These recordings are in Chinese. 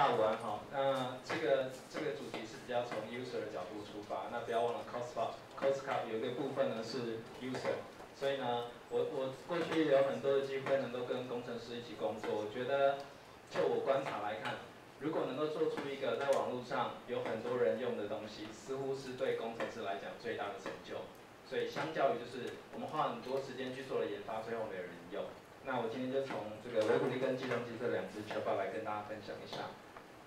大家午安哈。那这个这个主题是比较从 user 的角度出发。那不要忘了 cost part cost cut 有一个部分呢是 user。所以呢，我我过去有很多的机会能够跟工程师一起工作。我觉得，就我观察来看，如果能够做出一个在网络上有很多人用的东西，似乎是对工程师来讲最大的成就。所以相较于就是我们花很多时间去做了研发，最后没有人用。那我今天就从这个维普利跟计算机这两支球棒来跟大家分享一下。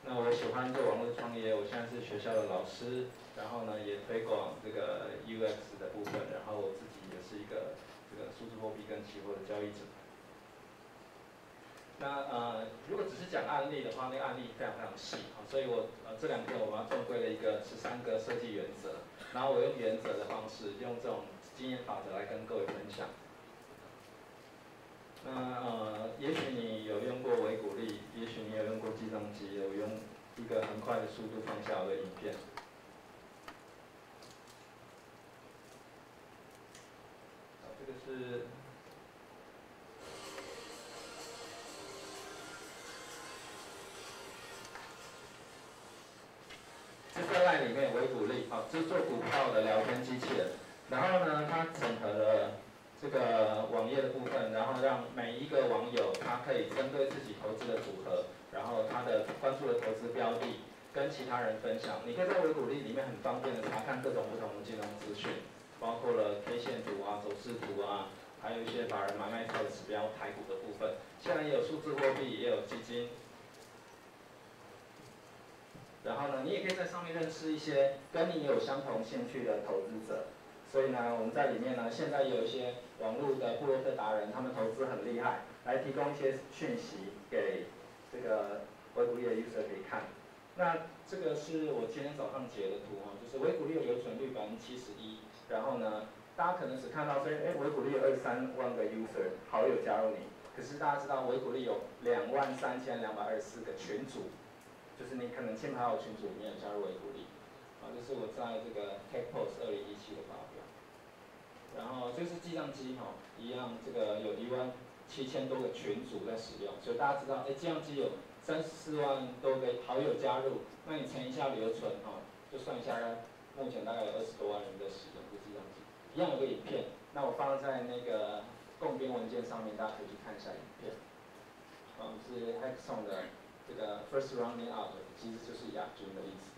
那我喜欢做网络创业，我现在是学校的老师，然后呢也推广这个 UX 的部分，然后我自己也是一个这个数字货币跟期货的交易者。那呃，如果只是讲案例的话，那个案例非常非常细啊，所以我呃这两天我们要重归了一个十三个设计原则，然后我用原则的方式，用这种经验法则来跟各位分享。那呃，也许你有用过维骨力，也许你有用过计算机，有用一个很快的速度放下的影片。后让每一个网友他可以针对自己投资的组合，然后他的关注的投资标的跟其他人分享。你可以在维股利里面很方便的查看各种不同的金融资讯，包括了 K 线图啊、走势图啊，还有一些法人买卖超的指标、台股的部分。现在也有数字货币，也有基金。然后呢，你也可以在上面认识一些跟你有相同兴趣的投资者。所以呢，我们在里面呢，现在也有一些网络的布洛克达人，他们投资很厉害，来提供一些讯息给这个维股利的 user 可以看。那这个是我今天早上截的图啊，就是维股利的留存率百分之七十一。然后呢，大家可能只看到说，哎，维股利有二十三万个 user 好友加入你，可是大家知道维股利有两万三千两百二十四个群组，就是你可能亲朋好友群组里面有加入维股利。啊，就是我在这个 Tech Post 二零一七的发表。然后这是计算机哈，一样这个有一万七千多个群组在使用，所以大家知道，哎，计算机有三十四万多个好友加入，那你乘一下留存哈，就算一下，目前大概有二十多万人在使用这计算机。一样有个影片，那我放在那个共编文件上面，大家可以去看一下影片。啊，是 Hexon 的这个 First Rounding Up，其实就是亚军的意思。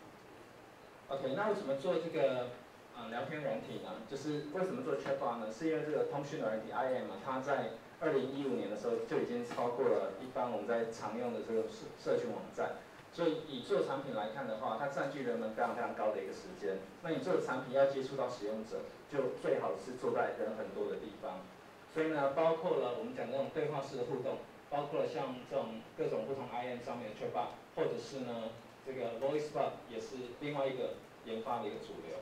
OK，那为什么做这个？啊，聊天软体呢，就是为什么做 Chatbot 呢？是因为这个通讯软体 IM 啊，它在二零一五年的时候就已经超过了一般我们在常用的这个社社群网站，所以以做产品来看的话，它占据人们非常非常高的一个时间。那你做的产品要接触到使用者，就最好是坐在人很多的地方。所以呢，包括了我们讲这种对话式的互动，包括了像这种各种不同 IM 上面的 Chatbot，或者是呢这个 VoiceBot 也是另外一个研发的一个主流。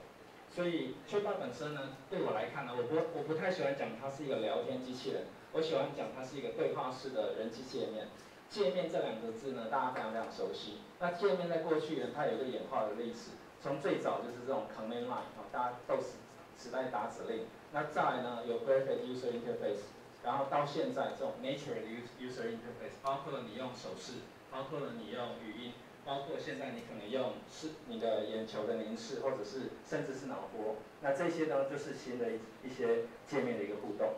所以，Chat 本身呢，对我来看呢，我不我不太喜欢讲它是一个聊天机器人，我喜欢讲它是一个对话式的人机界面。界面这两个字呢，大家非常非常熟悉。那界面在过去呢，它有一个演化的历史，从最早就是这种 command line 啊，大家都是时代打指令。那再来呢，有 graphic user interface，然后到现在这种 natural user interface，包括了你用手势，包括了你用语音。包括现在你可能用是你的眼球的凝视，或者是甚至是脑波，那这些呢就是新的一一些界面的一个互动。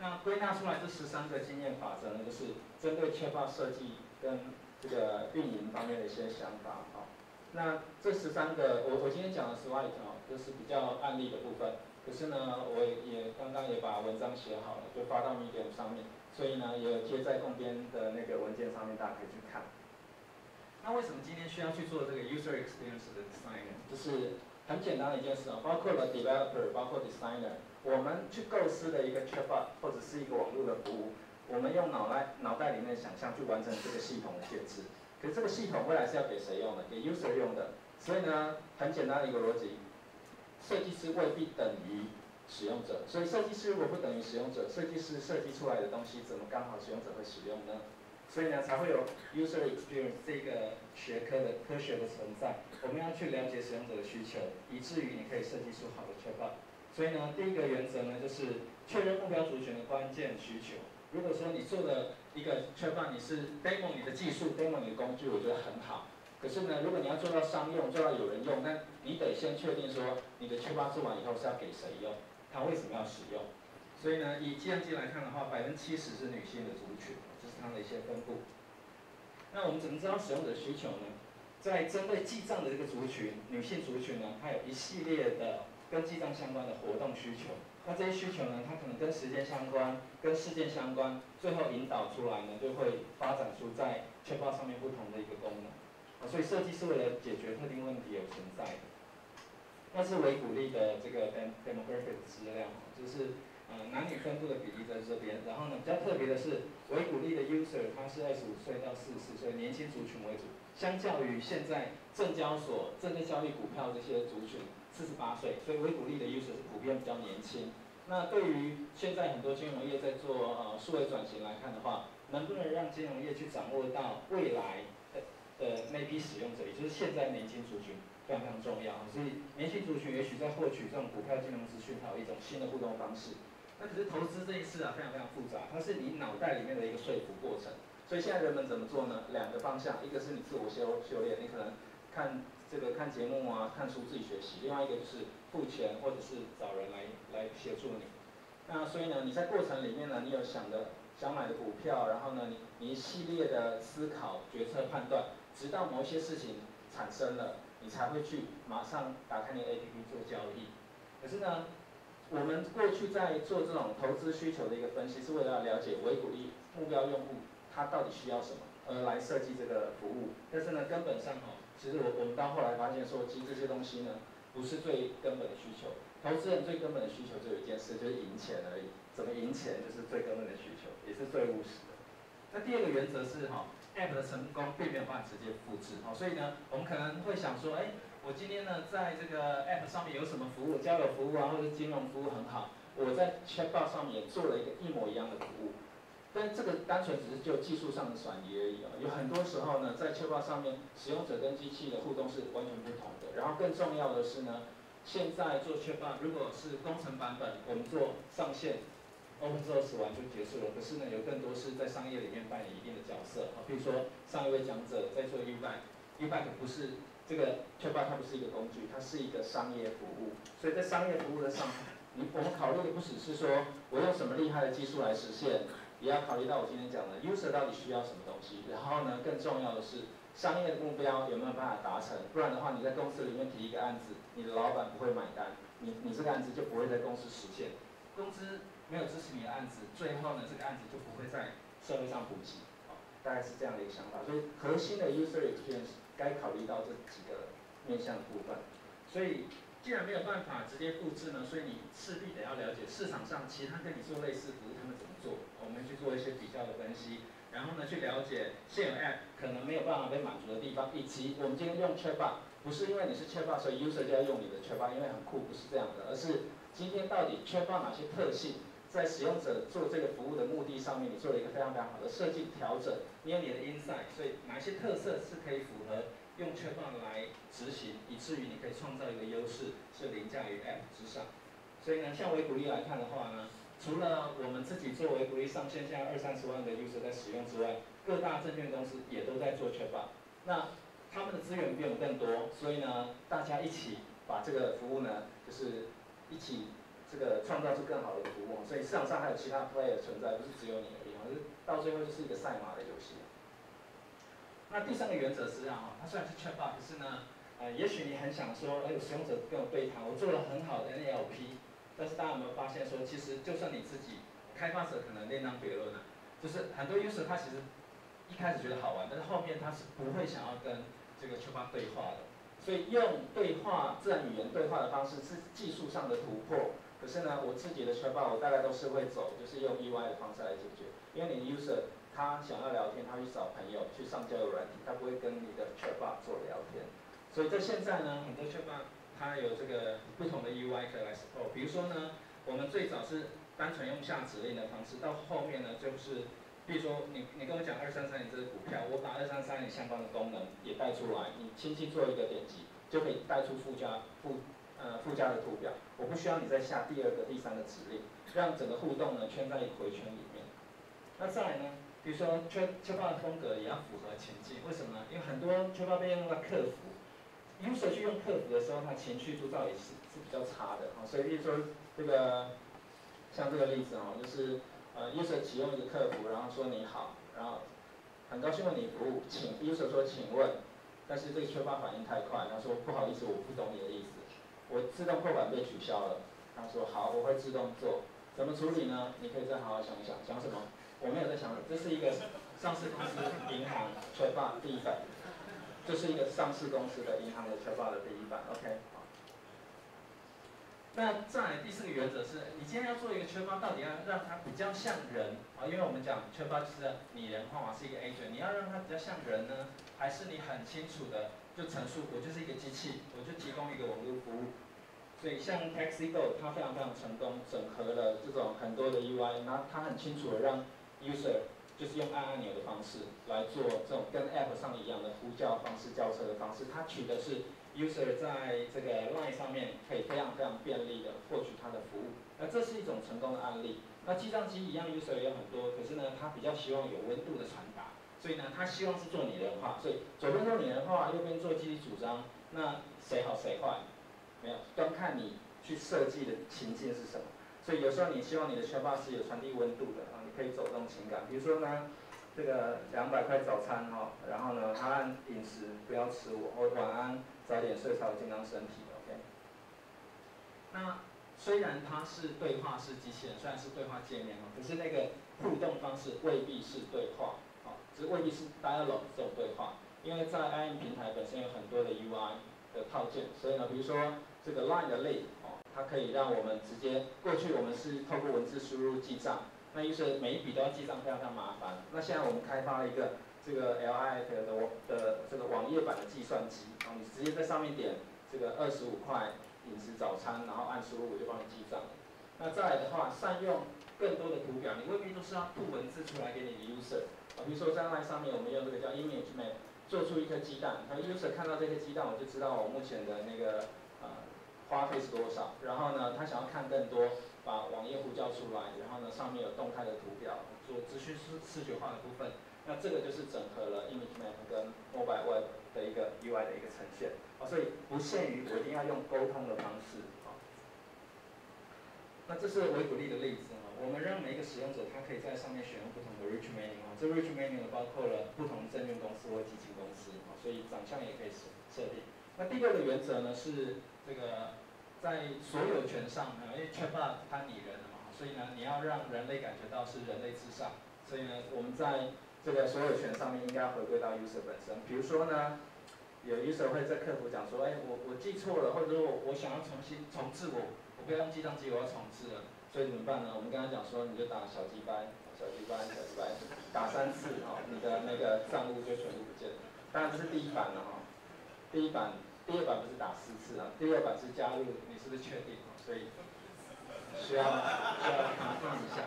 那归纳出来这十三个经验法则呢，就是针对缺乏设计跟这个运营方面的一些想法啊。那这十三个，我我今天讲的 slide 啊，就是比较案例的部分。可是呢，我也刚刚也把文章写好了，就发到 Medium 上面，所以呢也有贴在共编的那个文件上面，大家可以去看。那为什么今天需要去做这个 user experience 的 design 呢？就是很简单的一件事啊，包括了 developer，包括 designer，我们去构思的一个 chatbot 或者是一个网络的服务，我们用脑袋脑袋里面想象去完成这个系统的建制。可是这个系统未来是要给谁用的？给 user 用的。所以呢，很简单的一个逻辑，设计师未必等于使用者。所以设计师如果不等于使用者，设计师设计出来的东西怎么刚好使用者会使用呢？所以呢，才会有 user experience 这个学科的科学的存在。我们要去了解使用者的需求，以至于你可以设计出好的 chatbot。所以呢，第一个原则呢，就是确认目标族群的关键需求。如果说你做的一个 chatbot，你是 demo 你的技术，demo 你的工具，我觉得很好。可是呢，如果你要做到商用，做到有人用，那你得先确定说你的缺霸做完以后是要给谁用，他为什么要使用？所以呢，以计量机来看的话，百分之七十是女性的族群，这是它的一些分布。那我们怎么知道使用者需求呢？在针对记账的这个族群，女性族群呢，它有一系列的跟记账相关的活动需求。那这些需求呢，它可能跟时间相关，跟事件相关，最后引导出来呢，就会发展出在确报上面不同的一个功能。所以设计是为了解决特定问题而存在的。那是维古利的这个 demographic 资料，就是呃男女分布的比例在这边。然后呢，比较特别的是维鼓励的 user 他是二十五岁到四十岁年轻族群为主，相较于现在证交所证券交易股票这些族群四十八岁，所以维鼓励的 user 是普遍比较年轻。那对于现在很多金融业在做呃数位转型来看的话，能不能让金融业去掌握到未来？的那批使用者，也就是现在年轻族群非常非常重要所以年轻族群也许在获取这种股票金融资讯，还有一种新的互动方式。可是投资这一事啊，非常非常复杂，它是你脑袋里面的一个说服过程。所以现在人们怎么做呢？两个方向，一个是你自我修修炼，你可能看这个看节目啊，看书自己学习；另外一个就是付钱或者是找人来来协助你。那所以呢，你在过程里面呢，你有想的想买的股票，然后呢，你你一系列的思考、决策、判断。直到某一些事情产生了，你才会去马上打开你的 APP 做交易。可是呢，我们过去在做这种投资需求的一个分析，是为了了解维鼓励目标用户他到底需要什么，而来设计这个服务。但是呢，根本上哈，其实我我们到后来发现说，其实这些东西呢，不是最根本的需求。投资人最根本的需求就有一件事，就是赢钱而已。怎么赢钱就是最根本的需求，也是最务实的。那第二个原则是哈。App 的成功并没有办法直接复制，哈，所以呢，我们可能会想说，哎，我今天呢，在这个 App 上面有什么服务，交友服务啊，或者金融服务很好，我在 Chatbot 上面也做了一个一模一样的服务，但这个单纯只是就技术上的转移而已啊，有很多时候呢，在 Chatbot 上面，使用者跟机器的互动是完全不同的，然后更重要的是呢，现在做 Chatbot 如果是工程版本，我们做上线。open source 完就结束了，可是呢，有更多是在商业里面扮演一定的角色啊。比如说上一位讲者在做 Uback，Uback 不是这个 Chatbot，它不是一个工具，它是一个商业服务。所以在商业服务的上，你我们考虑的不只是说我用什么厉害的技术来实现，也要考虑到我今天讲的 user 到底需要什么东西。然后呢，更重要的是商业的目标有没有办法达成？不然的话，你在公司里面提一个案子，你的老板不会买单，你你这个案子就不会在公司实现。公司没有支持你的案子，最后呢，这个案子就不会在社会上普及，大概是这样的一个想法。所以核心的 user experience 该考虑到这几个面向的部分。所以既然没有办法直接复制呢，所以你势必得要了解市场上其他跟你做类似服务他们怎么做，我们去做一些比较的分析，然后呢去了解现有 app 可能没有办法被满足的地方，以及我们今天用 Chatbot，不是因为你是 Chatbot 所以 user 就要用你的 Chatbot，因为很酷，不是这样的，而是今天到底缺乏哪些特性，在使用者做这个服务的目的上面，你做了一个非常非常好的设计调整，你有你的 insight，所以哪些特色是可以符合用缺乏来执行，以至于你可以创造一个优势，是凌驾于 app 之上。所以呢，像维鼓励来看的话呢，除了我们自己作为鼓励上线，现在二三十万的 user 在使用之外，各大证券公司也都在做缺乏。那他们的资源比我们更多，所以呢，大家一起把这个服务呢，就是。一起这个创造出更好的服务，所以市场上还有其他 player 存在，不是只有你而已，就是到最后就是一个赛马的游戏。那第三个原则是这样哈，它虽然是 chatbot，可是呢，呃，也许你很想说，哎，使用者跟我对谈，我做了很好的 NLP，但是大家有没有发现说，其实就算你自己开发者可能另当别论啊，就是很多 user 他其实一开始觉得好玩，但是后面他是不会想要跟这个 chatbot 对话的。所以用对话、自然语言对话的方式是技术上的突破。可是呢，我自己的 Chatbot 我大概都是会走，就是用 UI 的方式来解决。因为你的 User 他想要聊天，他去找朋友，去上交友软体，他不会跟你的 Chatbot 做聊天。所以在现在呢，很多 Chatbot 它有这个不同的 UI 可以来 support。比如说呢，我们最早是单纯用下指令的方式，到后面呢就是。比如说，你你跟我讲二三三零这个股票，我把二三三零相关的功能也带出来，你轻轻做一个点击，就可以带出附加附呃附加的图表，我不需要你再下第二个、第三个指令，让整个互动呢圈在一个回圈里面。那再来呢，比如说缺缺乏的风格也要符合情境，为什么呢？因为很多缺乏被用到客服，user 去用客服的时候，他情绪铸造也是是比较差的啊。所以比如说这个像这个例子哦，就是呃 user 启用一个客服，然后说你好，然后很高兴为你服务，请 user 说请问，但是这个缺乏反应太快，他说不好意思，我不懂你的意思，自动扣款被取消了。他说好，我会自动做，怎么处理呢？你可以再好好想一想，想什么？我没有在想，这是一个上市公司银行缺乏第一版，这是一个上市公司的银行的缺乏的第一版，OK。那再来第四个原则是，你今天要做一个缺乏，到底要让它比较像人啊？因为我们讲缺乏就是拟人化嘛，是一个 agent，你要让它比较像人呢，还是你很清楚的就陈述，我就是一个机器，我就提供一个网络服务。所以像 TaxiGo，它非常非常成功，整合了这种很多的 UI，那它很清楚的让 user 就是用按按钮的方式来做这种跟 app 上一样的呼叫方式、叫车的方式。它取的是 user 在这个 line 上面可以非常非常便利的获取它的服务。那这是一种成功的案例。那记账机一样，user 也有很多，可是呢，它比较希望有温度的传达。所以呢，它希望是做拟人化。所以左边做拟人化，右边做积极主张。那谁好谁坏？没有，端看你去设计的情境是什么。所以有时候你希望你的圈霸是有传递温度的啊，你可以走动情感。比如说呢，这个两百块早餐哈，然后呢，他按饮食不要吃我，或晚安早点睡才有健康身体，OK。那虽然它是对话式机器人，虽然是对话界面哦，可是那个互动方式未必是对话，啊，这未必是 dialog 这种对话，因为在 IM 平台本身有很多的 UI 的套件，所以呢，比如说这个 Line 的类。哦它可以让我们直接，过去我们是透过文字输入记账，那于是每一笔都要记账，非常非常麻烦。那现在我们开发了一个这个 LIF 的的这个网页版的计算机，然后你直接在上面点这个二十五块饮食早餐，然后按输入我就帮你记账。那再来的话，善用更多的图表，你未必都是要吐文字出来给你的 user，啊，比如说在 Line 上面我们用这个叫 Image Map，做出一颗鸡蛋，那 user 看到这颗鸡蛋，我就知道我目前的那个。花费是多少？然后呢，他想要看更多，把网页呼叫出来，然后呢，上面有动态的图表，做资讯视视觉化的部分。那这个就是整合了 Image Map 跟 Mobile Web 的一个 UI 的一个呈现。哦，所以不限于我一定要用沟通的方式。哦，那这是维鼓励的例子啊。我们让每一个使用者，他可以在上面选用不同的 Rich Menu 啊。这 Rich Menu 包括了不同证券公司或基金公司啊，所以长相也可以设设定。那第二个原则呢是这个。在所有权上呢，因为 Chatbot 它拟人的嘛，所以呢，你要让人类感觉到是人类至上。所以呢，我们在这个所有权上面应该回归到 user 本身。比如说呢，有 user 会在客服讲说，哎，我我记错了，或者我我想要重新重置我，我不要用记账机，我要重置了。所以怎么办呢？我们跟他讲说，你就打小鸡班，小鸡班，小鸡班，打三次哦，你的那个账务就全部不见了。当然这是第一版了哈，第一版。第二版不是打四次啊，第二版是加入，你是不是确定？所以需要需要查证一下。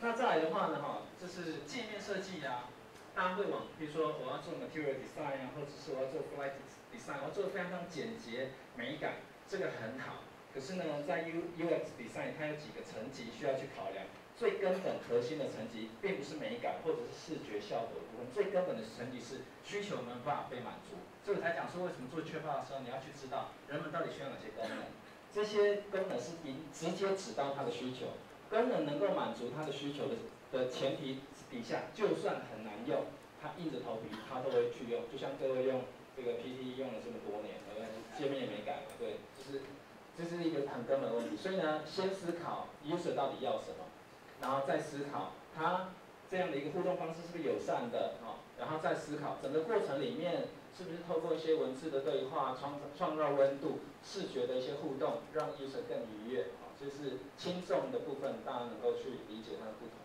那再来的话呢，哈，这是界面设计啊，大家会往，比如说我要做 material design 啊，或者是我要做 flight design，我要做的非常非常简洁美感，这个很好。可是呢，在 U UX design 它有几个层级需要去考量。最根本核心的层级，并不是美感或者是视觉效果的部分，最根本的层级是需求没办法被满足。所以才讲说，为什么做缺乏的时候，你要去知道人们到底需要哪些功能。这些功能是直直接指到他的需求，功能能够满足他的需求的的前提底下，就算很难用，他硬着头皮他都会去用。就像各位用这个 PT 用了这么多年，对不对？界面也没改，对，就是这是一个很根本的问题。所以呢，先思考 user 到底要什么，然后再思考他这样的一个互动方式是不是友善的啊？然后再思考整个过程里面。是不是透过一些文字的对话，创造创造温度、视觉的一些互动，让 user 更愉悦啊？就是轻重的部分，大家能够去理解它的不同。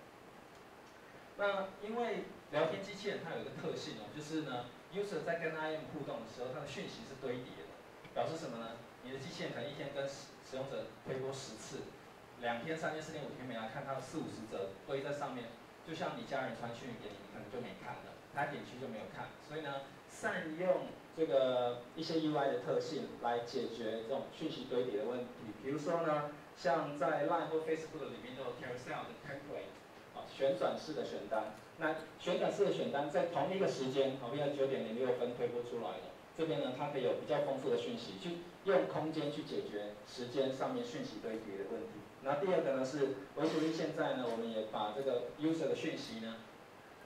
那因为聊天机器人它有一个特性哦，就是呢，user 在跟 IM 互动的时候，它的讯息是堆叠的，表示什么呢？你的机器人可能一天跟使使用者推波十次，两天、三天、四天、五天没来看，它四五十则堆在上面，就像你家人传讯给你，你可能就没看了，他点击就没有看，所以呢。善用这个一些 UI 的特性来解决这种讯息堆叠的问题。比如说呢，像在 Line 或 Facebook 里面都有 Carousel 的 template，啊，旋转式的选单。那旋转式的选单在同一个时间，好，比如九点零六分推播出来的，这边呢，它可以有比较丰富的讯息，去用空间去解决时间上面讯息堆叠的问题。那第二个呢是维图利现在呢，我们也把这个 user 的讯息呢，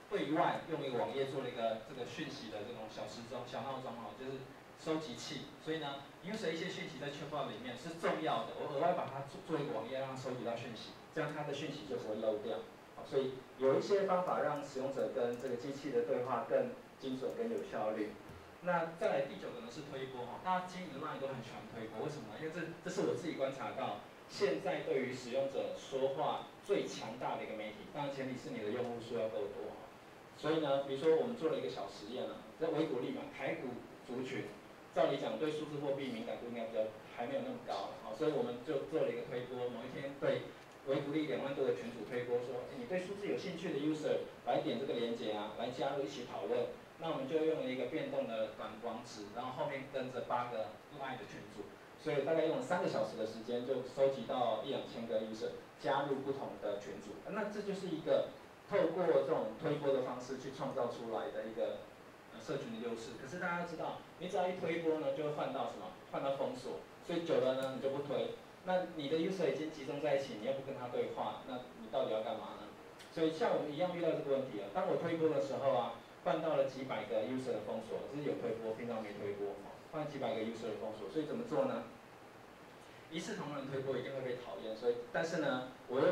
对外用一个网页做了一个这个讯息的这种小时钟、小闹钟哦，就是收集器。所以呢，user 一些讯息在确报里面是重要的，我额外把它做做一个网页，让它收集到讯息，这样它的讯息就不会漏掉。所以有一些方法让使用者跟这个机器的对话更精准、更有效率。那再来第九个呢是推播哈，大家经营 Line 都很喜欢推播，为什么？因为这这是我自己观察到，现在对于使用者说话最强大的一个媒体。当然前提是你的用户数要够多。所以呢，比如说我们做了一个小实验啊，在维股利嘛，台股族群，照理讲对数字货币敏感度应该比较还没有那么高好，所以我们就做了一个推播，某一天对。为鼓励两万多的群主推播说，你对数字有兴趣的 user 来点这个链接啊，来加入一起讨论。那我们就用了一个变动的短网址，然后后面跟着八个 UI 的群主，所以大概用了三个小时的时间就收集到一两千个 user 加入不同的群组。那这就是一个透过这种推播的方式去创造出来的一个社群的优势。可是大家知道，你只要一推播呢，就会换到什么？换到封锁。所以久了呢，你就不推。那你的 user 已经集中在一起，你又不跟他对话，那你到底要干嘛呢？所以像我们一样遇到这个问题啊。当我推播的时候啊，换到了几百个 user 的封锁，这是有推播，平常没推播，换几百个 user 的封锁，所以怎么做呢？一视同仁推播一定会被讨厌，所以但是呢，我又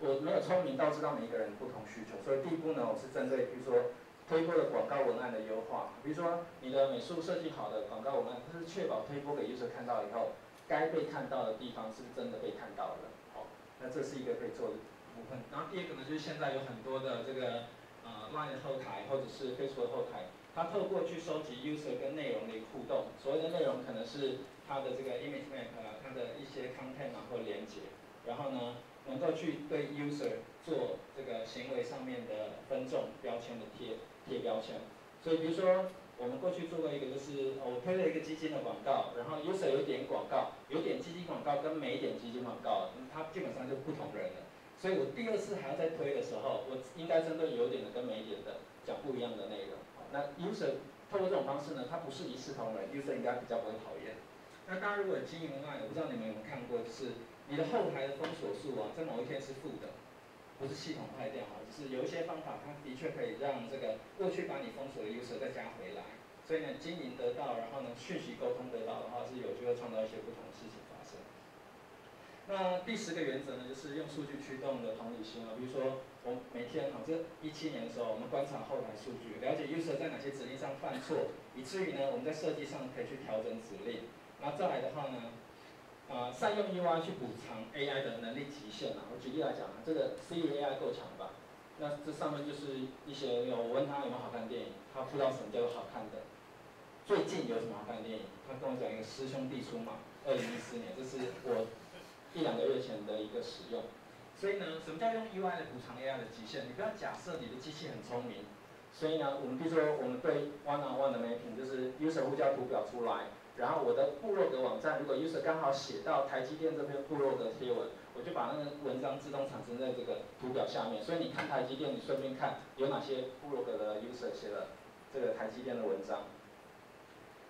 我没有聪明到知道每一个人不同需求，所以第一步呢，我是针对比如说推播的广告文案的优化，比如说你的美术设计好的广告文案，它是确保推播给 user 看到以后。该被看到的地方是不是真的被看到了？好，那这是一个可以做的部分。然后第二个呢，就是现在有很多的这个呃 Line 后台或者是 Facebook 后台，它透过去收集 user 跟内容的一个互动，所谓的内容可能是它的这个 image map 啊，它的一些 content 啊或连接，然后呢，能够去对 user 做这个行为上面的分众标签的贴贴标签。所以比如说。我们过去做过一个，就是我推了一个基金的广告，然后 user 有点广告，有点基金广告跟没点基金广告，它基本上就不同人了。所以我第二次还要再推的时候，我应该针对有点的跟没点的讲不一样的内容。那 user 透过这种方式呢，它不是一视同仁，user 应该比较不会讨厌。那大家如果经营的话我不知道你们有没有看过，就是你的后台的封锁数啊，在某一天是负的。不是系统坏掉哈，就是有一些方法，它的确可以让这个过去把你封锁的 user 再加回来。所以呢，经营得到，然后呢，讯息沟通得到的话，是有机会创造一些不同的事情发生。那第十个原则呢，就是用数据驱动的同理心啊。比如说，我每天啊，这一七年的时候，我们观察后台数据，了解 user 在哪些指令上犯错，以至于呢，我们在设计上可以去调整指令。然后再来的话呢，啊，善用 UI 去补偿 AI 的能力极限啊。我举例来讲啊，这个 C AI 够强吧？那这上面就是一些有，我问他有没有好看的电影，他不知道什么叫做好看的。最近有什么好看的电影？他跟我讲一个《师兄弟出马》，二零一四年，这是我一两个月前的一个使用。所以呢，什么叫用 UI 的补偿 AI 的极限？你不要假设你的机器很聪明。所以呢，我们比如说我们对 one on one 的 mapping，就是 user 呼叫图表出来。然后我的部落格网站，如果 user 刚好写到台积电这篇部落格贴文，我就把那个文章自动产生在这个图表下面。所以你看台积电，你顺便看有哪些部落格的 user 写了这个台积电的文章。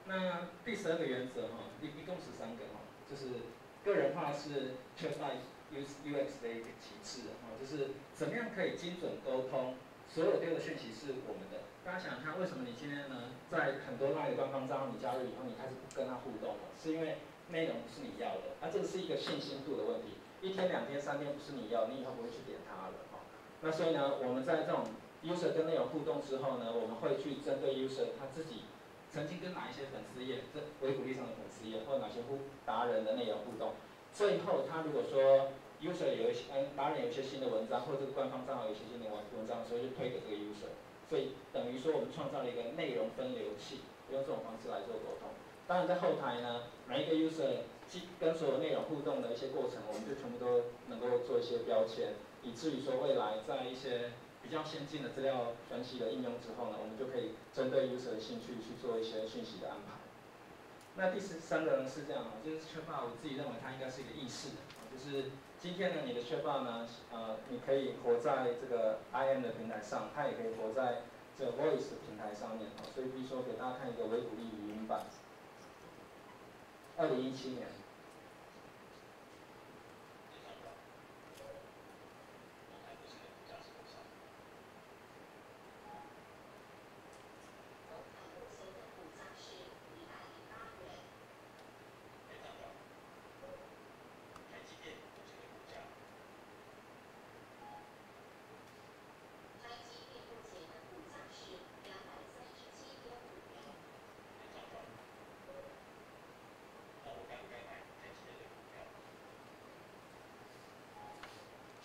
那第十二个原则哈，一一共十三个哈，就是个人化是 Chatbot U UX 的一个其次哈，就是怎么样可以精准沟通，所有丢的讯息是我们的。大家想想看，为什么你今天呢，在很多那个官方账号你加入以后，你开始不跟他互动了？是因为内容不是你要的，啊，这个是一个信心度的问题。一天、两天、三天不是你要，你以后不会去点他了，哈。那所以呢，我们在这种 user 跟内容互动之后呢，我们会去针对 user 他自己曾经跟哪一些粉丝页，这微鼓励上的粉丝页，或者哪些互达人的内容互动，最后他如果说 user 有一些嗯达人有一些新的文章，或者这个官方账号有一些新的文文章，所以就推给这个 user。所以等于说，我们创造了一个内容分流器，用这种方式来做沟通。当然，在后台呢，每一个 user 跟所有内容互动的一些过程，我们就全部都能够做一些标签，以至于说未来在一些比较先进的资料分析的应用之后呢，我们就可以针对 user 的兴趣去做一些讯息的安排。那第十三个呢是这样啊，就是缺乏我自己认为它应该是一个意识的，就是今天呢，你的学霸呢，呃，你可以活在这个 IM 的平台上，它也可以活在这个 Voice 平台上面。所以，比如说给大家看一个维谷利语音版，二零一七年。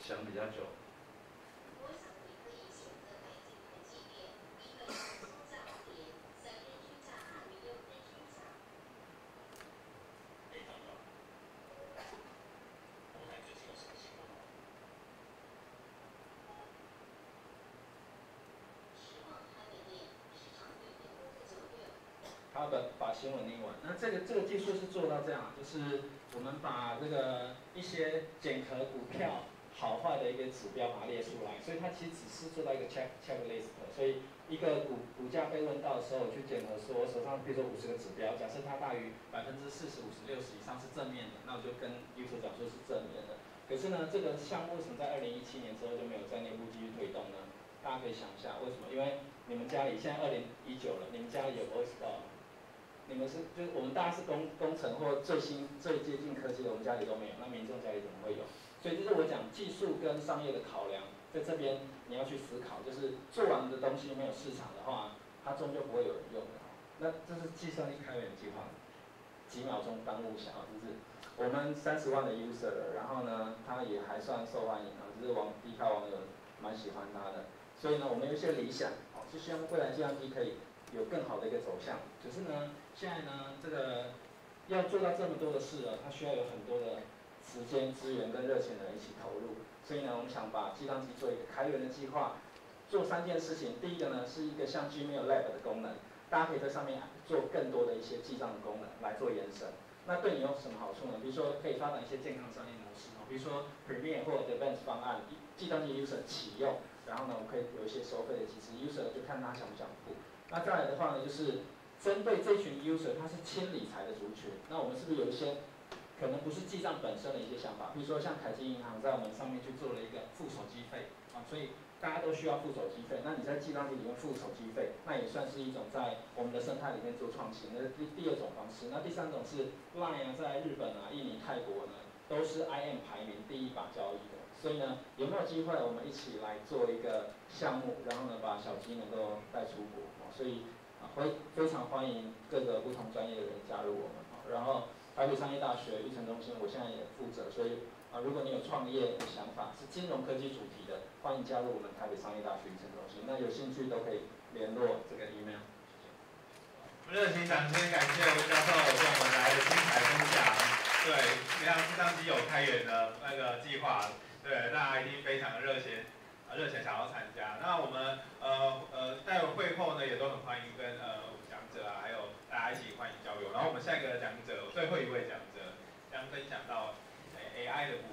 想比较久。他的把新闻念完，那这个这个技术是做到这样，就是我们把这个一些减壳股票。好坏的一个指标把它列出来，所以它其实只是做到一个 check checklist。所以一个股股价被问到的时候，我去检核说我手上比如说五十个指标，假设它大于百分之四十五十六十以上是正面的，那我就跟 user 讲说是正面的。可是呢，这个项目为什么在二零一七年之后就没有在内部继续推动呢？大家可以想一下为什么？因为你们家里现在二零一九了，你们家里有 voice call，你们是就是我们大家是工工程或最新最接近科技的，我们家里都没有，那民众家里怎么会有？所以这是我讲技术跟商业的考量，在这边你要去思考，就是做完的东西没有市场的话，它终究不会有人用的。那这是计算机开源计划，几秒钟耽误小，就是我们三十万的 user，然后呢，它也还算受欢迎啊，就是网低卡网友蛮喜欢它的。所以呢，我们有一些理想，哦，是希望未来计算机可以有更好的一个走向。只是呢，现在呢，这个要做到这么多的事啊，它需要有很多的。时间、资源跟热情的人一起投入，所以呢，我们想把计算机做一个开源的计划，做三件事情。第一个呢，是一个像 Gmail Lab 的功能，大家可以在上面做更多的一些记账的功能来做延伸。那对你有什么好处呢？比如说可以发展一些健康商业模式，比如说 Premium 或者 Advanced 方案，计算机 user 启用，然后呢，我可以有一些收费的机制，user 就看他想不想付。那再来的话呢，就是针对这群 user，他是轻理财的族群，那我们是不是有一些？可能不是记账本身的一些想法，比如说像凯基银行在我们上面去做了一个付手机费啊，所以大家都需要付手机费。那你在记账机里面付手机费，那也算是一种在我们的生态里面做创新。那第第二种方式，那第三种是 Line 啊，在日本啊、印尼、泰国呢，都是 IM 排名第一把交易的。所以呢，有没有机会我们一起来做一个项目，然后呢，把小鸡能够带出国？所以啊，会非常欢迎各个不同专业的人加入我们。然后。台北商业大学育成中心，我现在也负责，所以啊，如果你有创业的想法，是金融科技主题的，欢迎加入我们台北商业大学育成中心。那有兴趣都可以联络这个 email。热情掌声，感谢吴教授跟我们来的精彩分享。对，像计算机有开源的那个计划，对，大家一定非常的热情，啊，热情想要参加。那我们呃呃，待会会后呢，也都很欢迎跟呃讲。者啊，还有大家一起欢迎交流。然后我们下一个讲者，最后一位讲者将分享到 AI 的部分。